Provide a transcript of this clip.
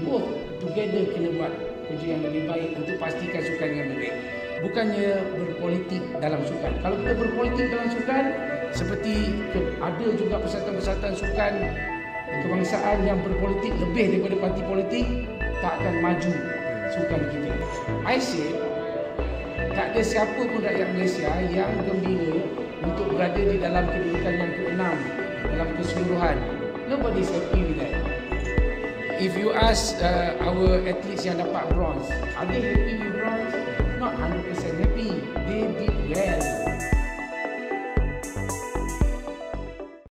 both together kena buat kerja yang lebih baik untuk pastikan sukan yang lebih baik. Bukannya berpolitik dalam sukan. Kalau kita berpolitik dalam sukan, seperti ada juga persatuan-persatuan sukan kebangsaan yang berpolitik lebih daripada parti politik, tak akan maju sukan kita. I say, tak ada siapa pun rakyat Malaysia yang gembira untuk berada di dalam kedudukan yang keenam dalam keseluruhan. Nobody happy with that. If you ask uh, our athletes yang dapat bronze, are they happy